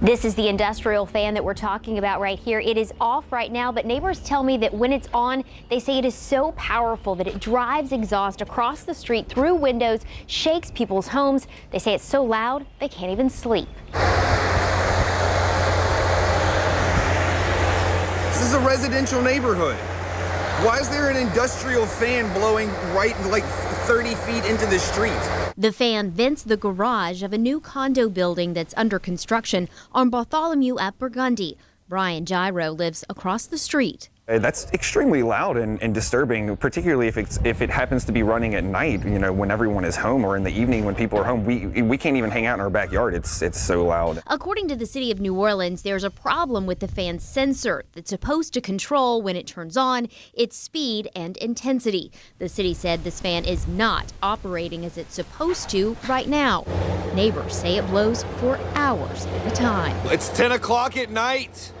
This is the industrial fan that we're talking about right here. It is off right now, but neighbors tell me that when it's on, they say it is so powerful that it drives exhaust across the street through windows, shakes people's homes. They say it's so loud they can't even sleep. This is a residential neighborhood. Why is there an industrial fan blowing right like 30 feet into the street? The fan vents the garage of a new condo building that's under construction on Bartholomew at Burgundy. Brian Gyro lives across the street. Uh, That's extremely loud and, and disturbing, particularly if it's if it happens to be running at night. You know, when everyone is home or in the evening when people are home, we we can't even hang out in our backyard. It's it's so loud. According to the city of New Orleans, there's a problem with the fan's sensor that's supposed to control when it turns on its speed and intensity. The city said this fan is not operating as it's supposed to right now. Neighbors say it blows for hours at a time. It's 10 o'clock at night.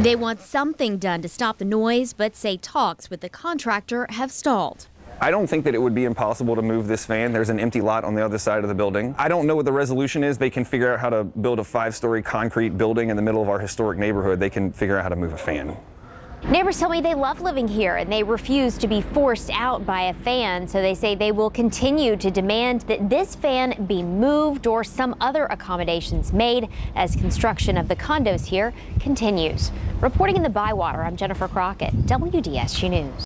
They want something done to stop the noise, but say talks with the contractor have stalled. I don't think that it would be impossible to move this fan. There's an empty lot on the other side of the building. I don't know what the resolution is. They can figure out how to build a five-story concrete building in the middle of our historic neighborhood. They can figure out how to move a fan. Neighbors tell me they love living here and they refuse to be forced out by a fan, so they say they will continue to demand that this fan be moved or some other accommodations made as construction of the condos here continues. Reporting in the Bywater, I'm Jennifer Crockett, WDSU News.